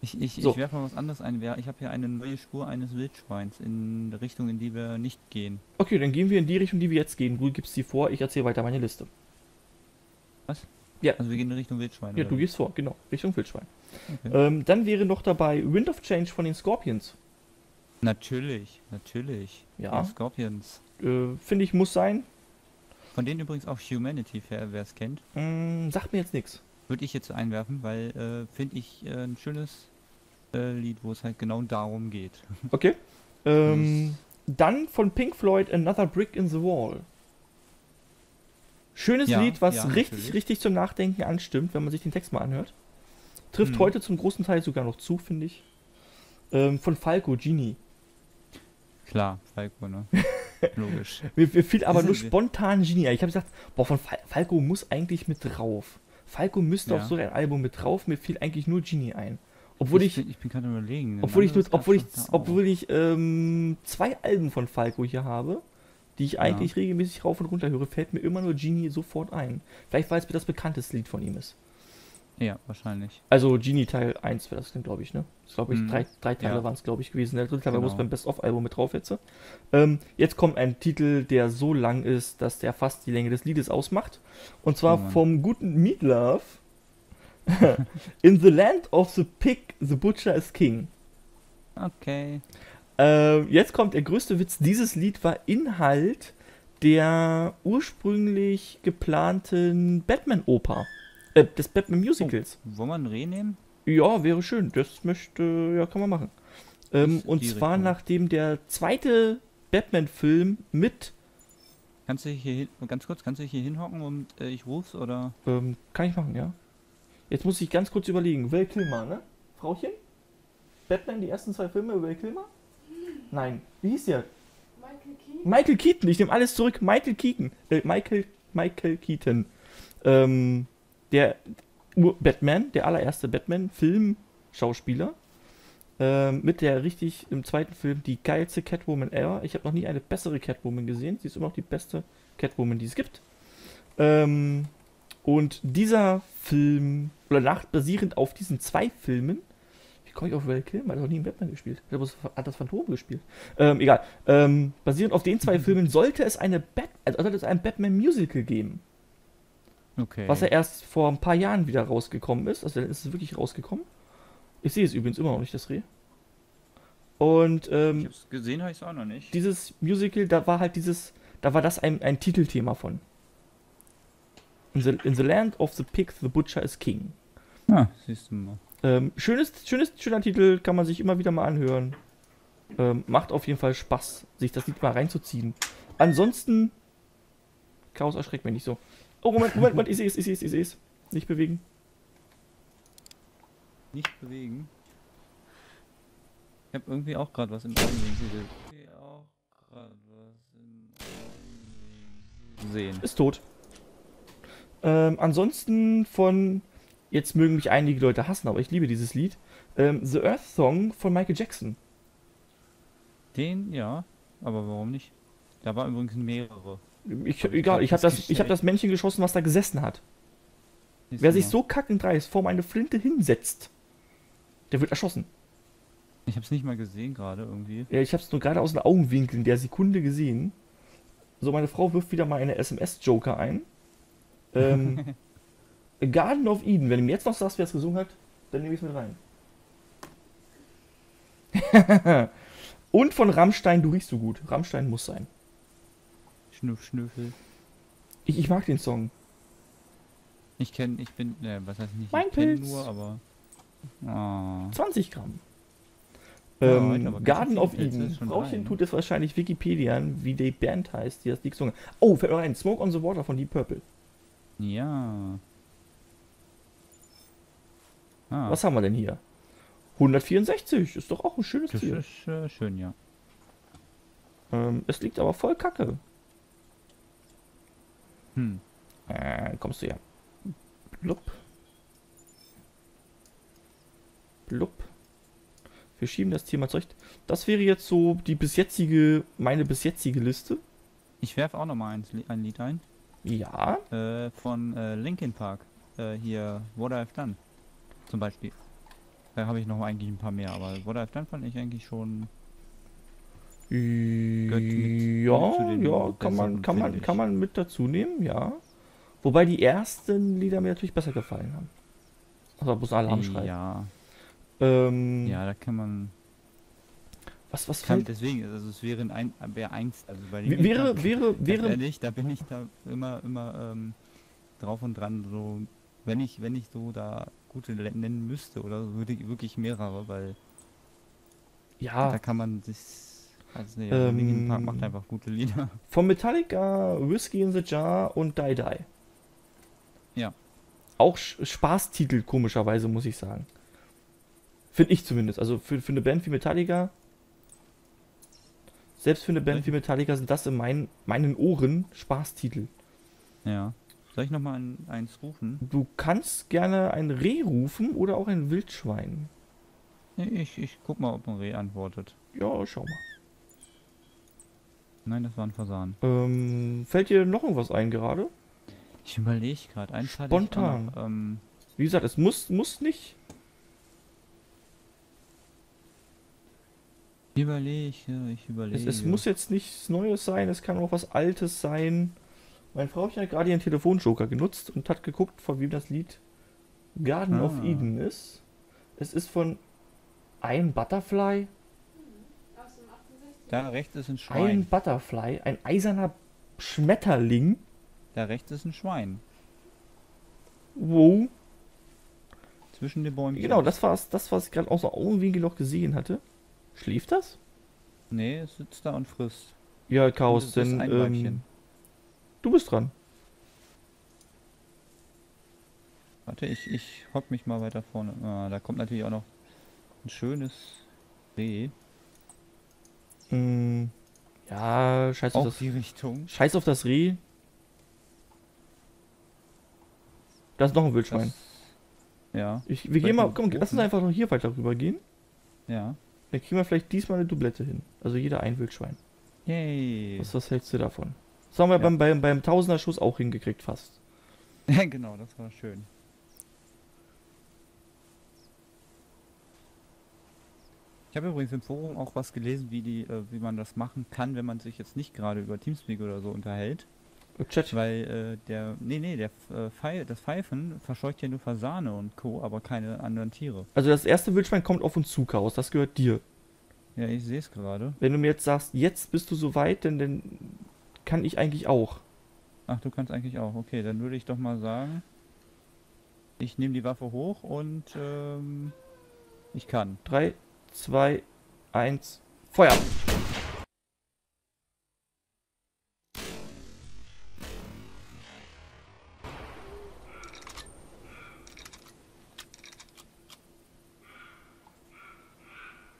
Ich, ich, So. ich werfe mal was anderes ein. Ich habe hier eine neue Spur eines Wildschweins in der Richtung, in die wir nicht gehen. Okay, dann gehen wir in die Richtung, die wir jetzt gehen. Du gibst sie vor, ich erzähle weiter meine Liste. Also wir gehen in Richtung Wildschwein. Ja, du gehst vor, genau, Richtung Wildschwein. Okay. Ähm, dann wäre noch dabei Wind of Change von den Scorpions. Natürlich, natürlich. Ja. Die Scorpions. Äh, Finde ich, muss sein. Von denen übrigens auch Humanity, wer es kennt. Mm, sagt mir jetzt nichts. Würde ich jetzt einwerfen, weil äh, finde ich äh, ein schönes äh, Lied, wo es halt genau darum geht. (laughs) Okay. Ähm, dann von Pink Floyd Another Brick in the Wall. Schönes Ja, Lied, was ja, richtig, natürlich. richtig zum Nachdenken anstimmt, wenn man sich den Text mal anhört. Trifft Hm. heute zum großen Teil sogar noch zu, finde ich. Ähm, von Falco, Genie. Klar, Falco, ne? (laughs) Logisch. Mir, mir fiel aber nur spontan Genie. Ich habe gesagt, boah, von Fal Falco muss eigentlich mit drauf. Falco müsste Ja. auf so ein Album mit drauf. Mir fiel eigentlich nur Genie ein. Obwohl ich, bin, ich bin gerade überlegen. ein obwohl ich, nur, obwohl ich, obwohl ich ähm, zwei Alben von Falco hier habe, die ich eigentlich regelmäßig rauf und runter höre, fällt mir immer nur Genie sofort ein. Vielleicht weil es mir das bekannteste Lied von ihm ist. Ja, wahrscheinlich. Also Genie Teil 1 wäre das dann, glaube ich, ne? Das glaube ich, Mhm. drei, drei Teile Ja. waren es, glaube ich, gewesen. Der dritte Teil Genau. beim Best-of-Album mit drauf jetzt. Ähm, jetzt kommt ein Titel, der so lang ist, dass der fast die Länge des Liedes ausmacht. Und zwar Oh vom guten Meatloaf. (laughs) In the land of the pig, the butcher is king. Okay. Ähm, jetzt kommt der größte Witz. Dieses Lied war Inhalt der ursprünglich geplanten Batman-Oper. Äh, des Batman-Musicals. Wollen wir ein Reh nehmen? Ja, wäre schön. Das möchte, ja, kann man machen. Ähm, und zwar Richtung. nachdem der zweite Batman-Film mit, Kannst du dich hier hin, ganz kurz, kannst du dich hier hinhocken und äh, ich ruf's oder? ähm, kann ich machen, ja. Jetzt muss ich ganz kurz überlegen. Val Kilmer, ne? Frauchen? Batman, die ersten zwei Filme, Val Kilmer? Nein. Wie hieß der? Michael Keaton. Michael Keaton, ich nehme alles zurück. Michael Keaton. Äh, Michael, Michael Keaton. Ähm, der Batman, der allererste Batman-Film-Schauspieler. Ähm, mit der richtig im zweiten Film die geilste Catwoman ever. Ich habe noch nie eine bessere Catwoman gesehen. Sie ist immer noch die beste Catwoman, die es gibt. Ähm, und dieser Film, oder nach, basierend auf diesen zwei Filmen, wie komme ich auf Val Kilmer? Hat noch nie einen Batman gespielt. Der hat das Phantom gespielt. Ähm, egal. Ähm, basierend auf den zwei Filmen sollte es eine Bat also sollte es ein Batman Musical geben, Okay. was ja erst vor ein paar Jahren wieder rausgekommen ist. Also dann ist es wirklich rausgekommen. Ich sehe es übrigens immer noch nicht, das Reh. Und ich ähm, hab's gesehen, habe ich auch noch nicht. dieses Musical, da war halt dieses, da war das ein, ein Titelthema von. In the, in the Land of the Pig, the Butcher is King. Ah, siehst du mal. Ähm, schönes, schönes, schöner Titel, kann man sich immer wieder mal anhören. Ähm, macht auf jeden Fall Spaß, sich das Lied mal reinzuziehen. Ansonsten, Chaos erschreckt mich nicht so. Oh, Moment, Moment, Moment, ich sehe es, ich sehe es, ich sehe es. Nicht bewegen. Nicht bewegen. Ich habe irgendwie auch gerade was im Augenwinkel ge- auch gerade was im Augenwinkel sehen. Ist tot. Ähm, ansonsten von, jetzt mögen mich einige Leute hassen, aber ich liebe dieses Lied. Ähm, The Earth Song von Michael Jackson. Den, ja, aber warum nicht? Da waren übrigens mehrere. Ich, egal, ich habe das, ich hab das Männchen geschossen, was da gesessen hat. Siehst Wer sich so kackendreist vor meine Flinte hinsetzt, der wird erschossen. Ich habe es nicht mal gesehen gerade irgendwie. Ja, ich habe es nur gerade aus den Augenwinkeln der Sekunde gesehen. So, meine Frau wirft wieder mal eine SMS-Joker ein. Ähm, (laughs) Garden of Eden. Wenn du mir jetzt noch sagst, wer es gesungen hat, dann nehme ich es mit rein. (laughs) Und von Rammstein, du riechst so gut. Rammstein muss sein. Schnüff, Schnüffel. Ich, ich mag den Song. Ich kenne, ich bin, ne, was heißt nicht, Mein ich Pilz. nur, aber. Ah. 20 Gramm. Ja, Ähm, ganz Garden of Eden. ne? tut es wahrscheinlich Wikipedia, wie die Band heißt, die das Lied gesungen hat. Oh, fällt mir rein. Smoke on the Water von Deep Purple. Ja. Ah, Was haben wir denn hier? 164. Ist doch auch ein schönes das Ziel. ist äh, schön, ja. Ähm, es liegt aber voll kacke. Hm. Äh, kommst du ja. Blub. Blub. Wir schieben das Thema zurecht. Das wäre jetzt so die bis jetzige, meine bis jetzige Liste. Ich werfe auch noch mal ein, ein Lied ein. Ja. Äh, von äh, Linkin Park. Äh, hier, What I've Done. Zum Beispiel. Da habe ich noch eigentlich ein paar mehr, aber What I've Done fand ich eigentlich schon. Ja, den ja, kann man, kann man, kann man mit dazu nehmen, ja. Wobei die ersten Lieder mir natürlich besser gefallen haben. Also bloß Alarmschrei. Ja, Ähm, ja, da kann man. Was, was Kann, fällt? deswegen, also es wäre ein, wäre eins, also bei w- Wäre, wäre, (laughs) Ganz wäre, ehrlich, da bin ich da immer, immer ähm, drauf und dran. So, wenn ich, wenn ich so da gute nennen müsste oder so, würde ich wirklich mehrere, weil da ja, kann man sich. Also nee, Ähm, Linkin Park macht einfach gute Lieder. (laughs) von Metallica, Whiskey in the Jar und Die Die. Ja. Auch Spaßtitel, komischerweise, muss ich sagen. Finde ich zumindest. Also für, für eine Band wie Metallica, selbst für eine Band wie Metallica sind das in meinen, meinen Ohren Spaßtitel. Ja. Soll ich nochmal ein, eins rufen? Du kannst gerne ein Reh rufen oder auch ein Wildschwein. Ich, ich guck mal, ob ein Reh antwortet. Ja, schau mal. Nein, das war ein Fasan. Ähm, fällt dir noch irgendwas ein gerade? Ich überlege gerade. Eins Spontan. noch, ähm, Wie gesagt, es muss, muss nicht. ich überlege, ich überlege. Es, es muss jetzt nichts Neues sein, es kann auch was Altes sein. Mein Frauchen hat gerade ihren Telefonjoker genutzt und hat geguckt, von wem das Lied Garden of Ah. Eden ist. Es ist von ein Butterfly. Da rechts ist ein Ein Schwein. Butterfly, ein eiserner Schmetterling. Da rechts ist ein Schwein. Wow. Zwischen den Bäumen. Genau, das war es, das, was ich gerade außer Augenwinkel noch gesehen hatte. Schläft das? Nee, es sitzt da und frisst. Ja, Chaos, denn ein ähm, du bist dran. Warte, ich, ich hock mich mal weiter vorne. Ah, da kommt natürlich auch noch ein schönes Reh. Mm, ja, scheiß auf, Auch das, die Richtung. scheiß auf das Reh. Da ist noch ein Wildschwein. Das, ja, Ich, wir gehen mal, komm, lass uns einfach noch hier weiter rüber gehen. ja. Dann kriegen wir vielleicht diesmal eine Doublette hin. Also jeder ein Wildschwein. Yay. Was, was hältst du davon? Das haben wir Ja. beim, beim, beim Tausender-Schuss auch hingekriegt fast. Ja, (laughs) genau, das war schön. Ich habe übrigens im Forum auch was gelesen, wie die, äh, wie man das machen kann, wenn man sich jetzt nicht gerade über Teamspeak oder so unterhält. Chat. Weil äh, der, nee, nee, der äh, Pfeil, das Pfeifen verscheucht ja nur Fasane und Co., aber keine anderen Tiere. Also das erste Wildschwein kommt auf uns zu, Chaos. Das gehört dir. Ja, ich sehe es gerade. Wenn du mir jetzt sagst, jetzt bist du soweit, dann, dann kann ich eigentlich auch. Ach, du kannst eigentlich auch. Okay, dann würde ich doch mal sagen, ich nehme die Waffe hoch und ähm, ich kann. 3, 2, 1, Feuer!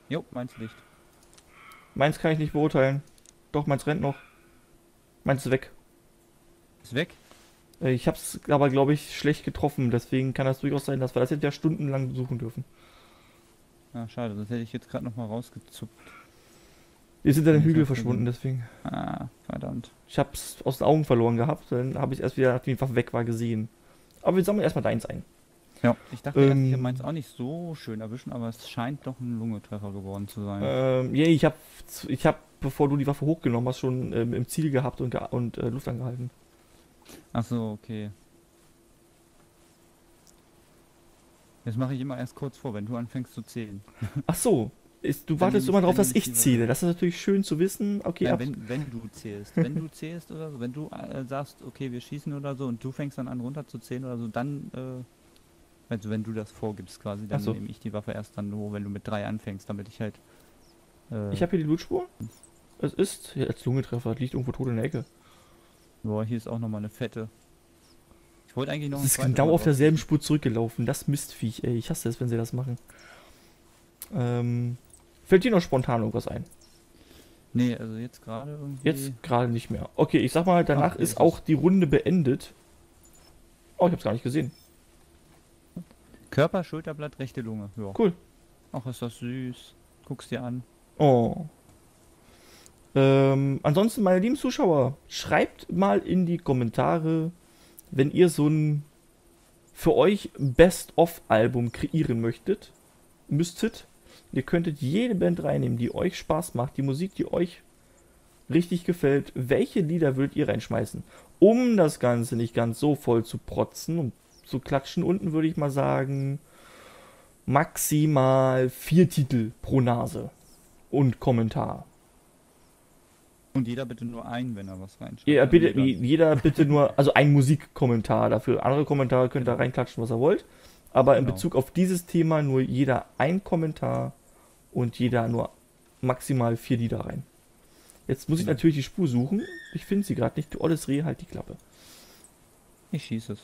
Jo, meins Licht. Meins kann ich nicht beurteilen. Doch, meins rennt noch. Meins ist weg. Ist weg? Äh, Ich hab's aber, glaube ich, schlecht getroffen. Deswegen kann das durchaus sein, dass wir das jetzt ja stundenlang suchen dürfen. Ah, schade, das hätte ich jetzt gerade noch mal rausgezupft. Wir sind in den Ich Hügel verschwunden, deswegen. Ah, verdammt. Ich hab's aus den Augen verloren gehabt. Dann habe ich erst wieder, nachdem die Waffe weg war, gesehen. Aber wir sammeln erstmal deins ein. Ja. Ich dachte erst, ich Ähm. hätte meins auch nicht so schön erwischen, aber es scheint doch ein Lungetreffer geworden zu sein. Ähm, yeah, ich hab, ich hab, bevor du die Waffe hochgenommen hast, schon ähm, im Ziel gehabt und, ge und äh, Luft angehalten. Ach so, okay. Jetzt mache ich immer erst kurz vor, wenn du anfängst zu zählen. Ach so. Ist, du Dann wartest immer darauf, dass ich zähle. Das ist natürlich schön zu wissen. Okay, Ja, wenn, wenn du zählst. Wenn du zählst oder so, wenn du äh, sagst, okay, wir schießen oder so und du fängst dann an runterzuzählen oder so, dann, äh, also wenn du das vorgibst quasi, dann so. nehme ich die Waffe erst dann nur, wenn du mit drei anfängst, damit ich halt. Äh, ich habe hier die Blutspur. Es ist, ja, als Lungentreffer, liegt irgendwo tot in der Ecke. Boah, hier ist auch nochmal eine fette. Ich wollte eigentlich noch ein ist genau auf derselben Spur zurückgelaufen. Das Mistviech, ey. Ich hasse es, wenn sie das machen. Ähm, fällt dir noch spontan irgendwas ein? Nee, also jetzt gerade irgendwie. Jetzt gerade nicht mehr. Okay, ich sag mal, danach okay, ist das auch die Runde beendet. Oh, ich hab's gar nicht gesehen. Körper, Schulterblatt, rechte Lunge. Ja. Cool. Ach, ist das süß. Guck's dir an. Oh. Ähm, ansonsten, meine lieben Zuschauer, schreibt mal in die Kommentare, wenn ihr so ein für euch Best-of-Album kreieren möchtet, müsstet. Ihr könntet jede Band reinnehmen, die euch Spaß macht, die Musik, die euch richtig gefällt. Welche Lieder würdet ihr reinschmeißen? Um das Ganze nicht ganz so voll zu protzen und zu klatschen, unten würde ich mal sagen, maximal vier Titel pro Nase und Kommentar. Und jeder bitte nur einen, wenn er was reinschreibt. Ja, Also bitte, jeder- jeder bitte nur, also ein Musikkommentar dafür. Andere Kommentare könnt ihr Genau. reinklatschen, was ihr wollt. Aber in Genau. Bezug auf dieses Thema nur jeder ein Kommentar und jeder nur maximal vier Lieder rein. Jetzt muss ich Genau. natürlich die Spur suchen. Ich finde sie gerade nicht. Du olles Reh, halt die Klappe. Ich schieße es.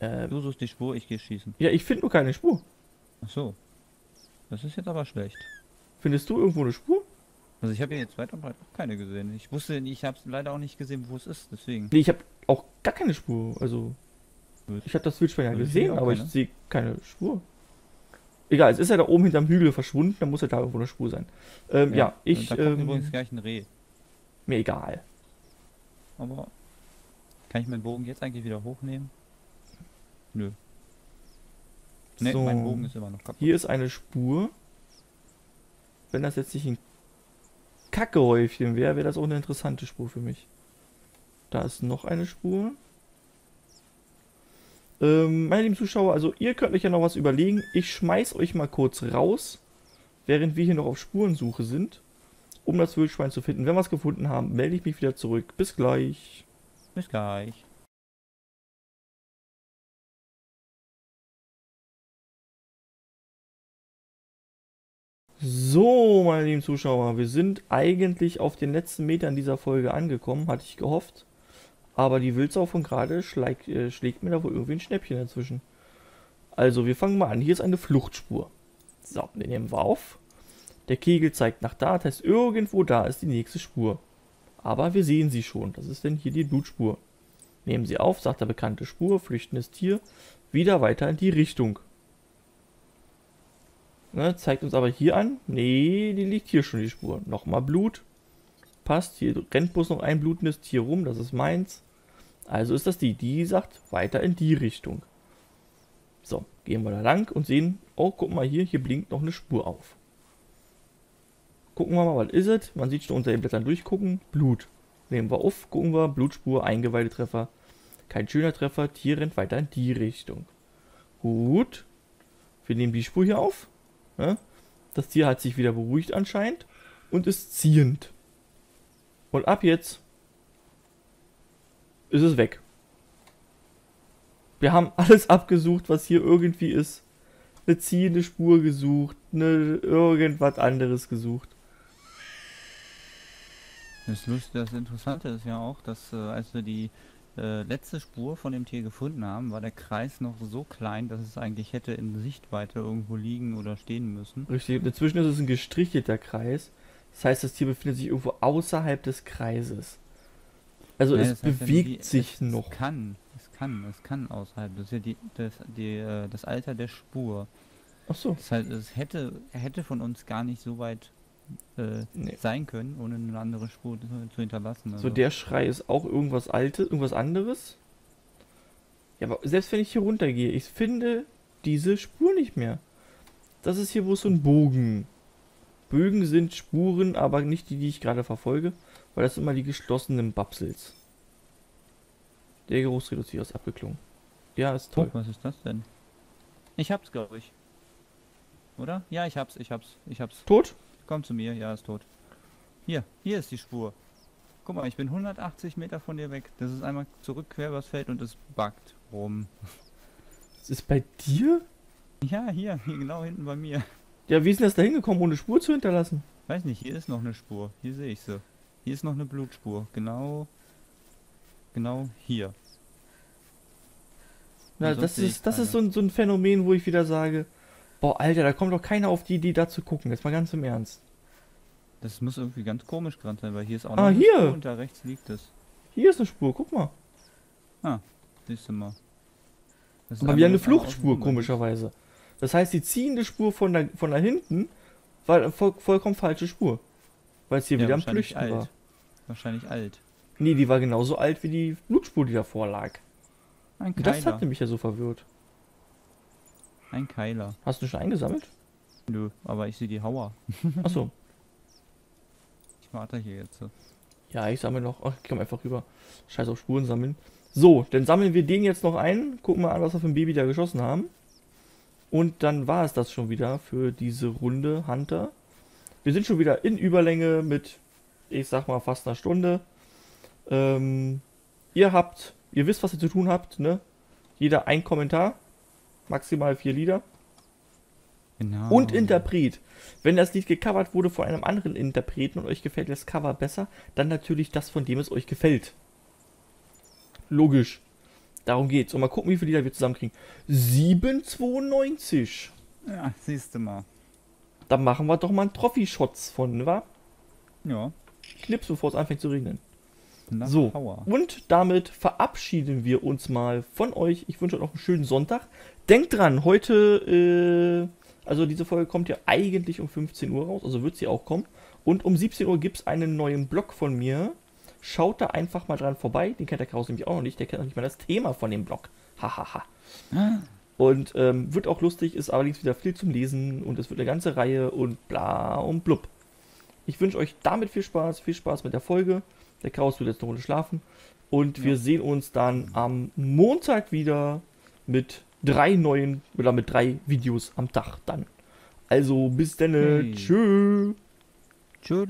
Äh, Du suchst die Spur, ich gehe schießen. ja, ich finde nur keine Spur. Ach so. Das ist jetzt aber schlecht. Findest du irgendwo eine Spur? Also ich habe jetzt weit und breit auch keine gesehen. Ich wusste, ich habe leider auch nicht gesehen, wo es ist, deswegen. Nee, ich habe auch gar keine Spur. Also, ich habe das Wildschwein ja Also ich gesehen, sehe auch aber ich keine. sehe keine Spur. Egal, es ist ja da oben hinterm Hügel verschwunden, dann muss ja da irgendwo eine Spur sein. Ähm, ja, ich, Da kommt ähm, übrigens gleich ein Reh. mir egal. Aber kann ich meinen Bogen jetzt eigentlich wieder hochnehmen? Nö. Ne, So. mein Bogen ist immer noch kaputt. Hier ist eine Spur. Wenn das jetzt nicht ein Kackehäufchen wäre, wäre das auch eine interessante Spur für mich. Da ist noch eine Spur. Ähm, meine lieben Zuschauer, also ihr könnt euch ja noch was überlegen. Ich schmeiß euch mal kurz raus, während wir hier noch auf Spurensuche sind, um das Wildschwein zu finden. Wenn wir es gefunden haben, melde ich mich wieder zurück. Bis gleich. Bis gleich. So, meine lieben Zuschauer, wir sind eigentlich auf den letzten Metern dieser Folge angekommen, hatte ich gehofft. Aber die Wildsau von gerade schlägt, äh, schlägt mir da wohl irgendwie ein Schnäppchen dazwischen. Also, wir fangen mal an. Hier ist eine Fluchtspur. So, den nehmen wir auf. Der Kegel zeigt nach da, das heißt, irgendwo da ist die nächste Spur. Aber wir sehen sie schon. Das ist denn hier die Blutspur. Nehmen sie auf, sagt der bekannte Spur, flüchtendes Tier, wieder weiter in die Richtung. Ne, zeigt uns aber hier an. Nee, die liegt hier schon die Spur. Nochmal Blut. Passt. Hier rennt bloß noch ein blutendes Tier rum. Das ist meins. Also ist das die. Die sagt weiter in die Richtung. So, gehen wir da lang und sehen. Oh, guck mal hier. Hier blinkt noch eine Spur auf. Gucken wir mal, was ist es? Man sieht schon unter den Blättern durchgucken. Blut. Nehmen wir auf, gucken wir. Blutspur, Eingeweidetreffer. Kein schöner Treffer. Tier rennt weiter in die Richtung. Gut. Wir nehmen die Spur hier auf. Ne? Das Tier hat sich wieder beruhigt anscheinend und ist ziehend. Und ab jetzt ist es weg. Wir haben alles (laughs) abgesucht, was hier irgendwie ist. Eine ziehende Spur gesucht, eine irgendwas anderes gesucht. Das, Lustige, das Interessante ist ja auch, dass äh, als wir die äh, letzte Spur von dem Tier gefunden haben, war der Kreis noch so klein, dass es eigentlich hätte in Sichtweite irgendwo liegen oder stehen müssen. Richtig, inzwischen ist es ein gestrichelter Kreis. Das heißt, das Tier befindet sich irgendwo außerhalb des Kreises. Also Nein, es ja bewegt die- sich es, noch. Es kann, es kann, es kann außerhalb. Das ist ja die, das, die, äh, das Alter der Spur. Ach so. Das heißt, es hätte, hätte von uns gar nicht so weit äh, Nee. sein können, ohne eine andere Spur zu, hinterlassen. So, Also, der Schrei ist auch irgendwas Altes, irgendwas anderes. Ja, aber selbst wenn ich hier runtergehe, ich finde diese Spur nicht mehr. Das ist hier wohl so ein Bogen. Bögen sind Spuren, aber nicht die, die ich gerade verfolge, weil das sind immer die geschlossenen Babsels. Der Geruchsreduzierer ist abgeklungen. Ja, ist Oh, toll. was ist das denn? Ich hab's, glaube ich. Oder? Ja, ich hab's, ich hab's, ich hab's. Tot? Komm zu mir, ja, ist tot. Hier, hier ist die Spur. Guck mal, ich bin 180 Meter von dir weg. Das ist einmal zurück quer übers Feld und es backt rum. Das ist bei dir? Ja, hier, hier genau hinten bei mir. Ja, wie ist denn das da hingekommen, ohne Spur zu hinterlassen? Weiß nicht, hier ist noch eine Spur. Hier sehe ich sie. Hier ist noch eine Blutspur. Genau. Genau hier. Na, das ist, das ist so ein, so ein Phänomen, wo ich wieder sage, boah, Alter, da kommt doch keiner auf die Idee, da zu gucken. Jetzt mal ganz im Ernst. Das muss irgendwie ganz komisch gerade sein, weil hier ist auch Ah, noch hier. Spur und da rechts liegt es. Hier ist eine Spur, guck mal. Siehst du mal. Das ist Aber wieder eine Fluchtspur, komischerweise. Das heißt, die ziehende Spur von da, von da hinten war eine voll, vollkommen falsche Spur. Weil es hier Ja, wieder am Flüchten alt. war. Wahrscheinlich alt. Nee, die war genauso alt wie die Blutspur, die davor lag. Ein Das hat mich ja so verwirrt. Ein Keiler. Hast du schon eingesammelt? Nö, aber ich sehe die Hauer. Achso. (laughs) Ich warte hier jetzt. Ja, ich sammle noch. Ach, ich komm einfach rüber. Scheiß auf Spuren sammeln. So, dann sammeln wir den jetzt noch ein. Gucken mal an, was wir für ein Baby da geschossen haben. Und dann war es das schon wieder für diese Runde Hunter. Wir sind schon wieder in Überlänge mit, ich sag mal, fast einer Stunde. Ähm, ihr habt, ihr wisst, was ihr zu tun habt, ne? Jeder ein Kommentar. Maximal vier Lieder. Genau. Und Interpret. Wenn das Lied gecovert wurde von einem anderen Interpreten und euch gefällt das Cover besser, dann natürlich das, von dem es euch gefällt. Logisch. Darum geht's. Und mal gucken, wie viele Lieder wir zusammenkriegen. 7,92. Ja, siehst du mal. Da machen wir doch mal einen Trophy-Shots von, wa? Ja. Knips, bevor es anfängt zu regnen. Nach So. Hauer. Und damit verabschieden wir uns mal von euch. Ich wünsche euch noch einen schönen Sonntag. Denkt dran, heute, äh, also diese Folge kommt ja eigentlich um 15 Uhr raus, also wird sie auch kommen. Und um 17 Uhr gibt es einen neuen Blog von mir. Schaut da einfach mal dran vorbei. Den kennt der Kraus nämlich auch noch nicht. Der kennt noch nicht mal das Thema von dem Blog. Hahaha. Und ähm, wird auch lustig, ist allerdings wieder viel zum Lesen und es wird eine ganze Reihe und bla und blub. Ich wünsche euch damit viel Spaß, viel Spaß mit der Folge. Der Kraus wird jetzt eine Runde schlafen. Und wir Ja. sehen uns dann am Montag wieder mit drei neuen oder mit drei Videos am Tag dann. Also bis dann. Hey. Tschö. Tschüss.